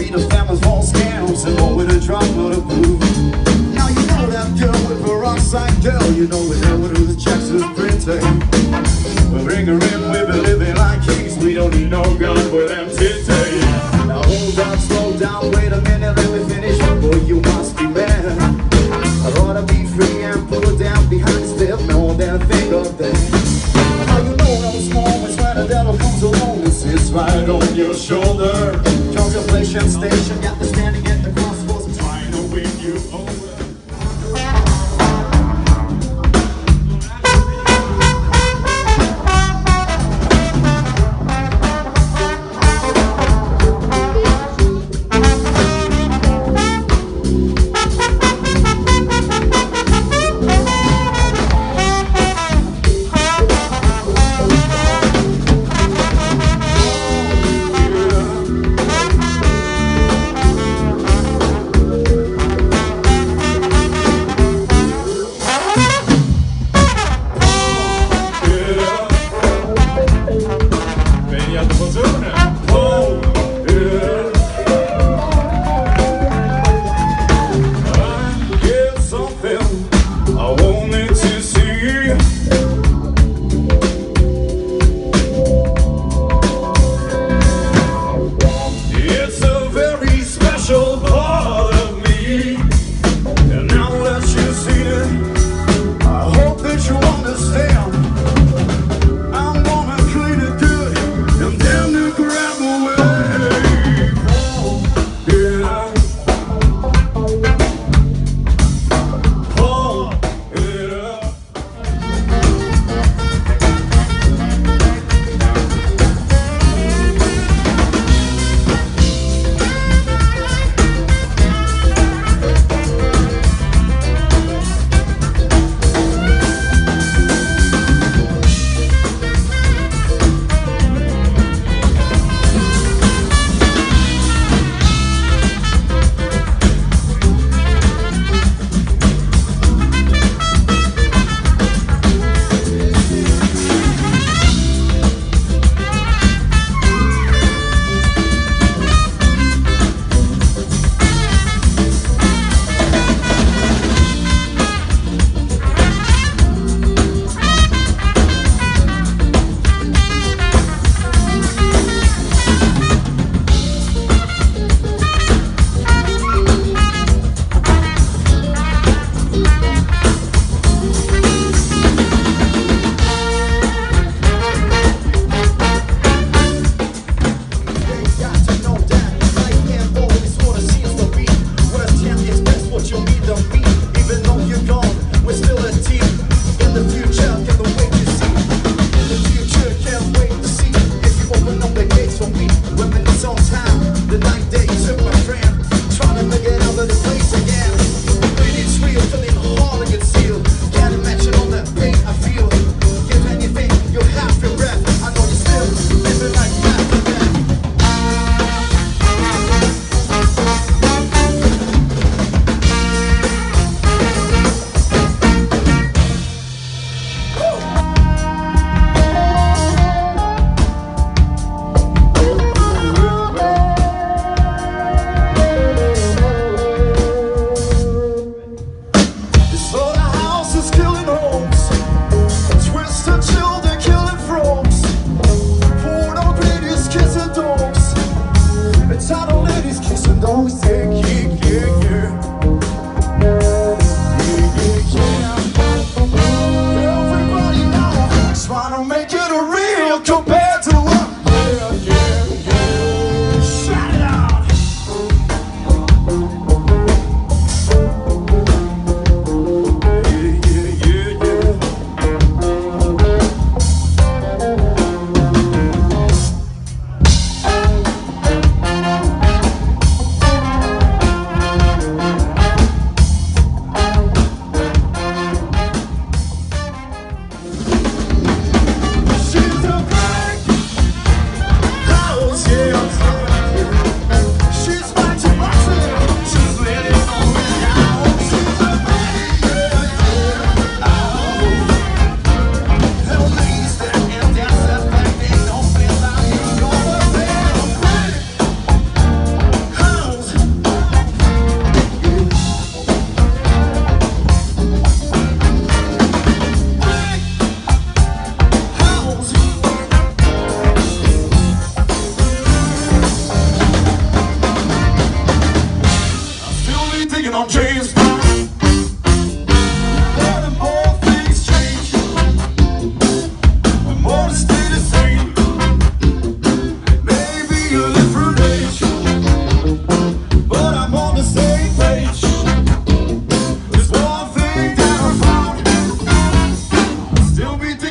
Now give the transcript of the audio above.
beat the famines, false scams, and more with a drop or the groove. Now you know that girl with peroxide girl, you know with her with the checks is printing. We bring her in, we be living like kings, we don't need no gun for them to take. Now hold up, slow down, wait a minute, let me finish, boy you must be mad. I'd rather be free and pull her down behind the step, no than I think of that. Now you know I was small, it's right, a devil comes along, it's right on your shoulder. Contemplation station, got the Make.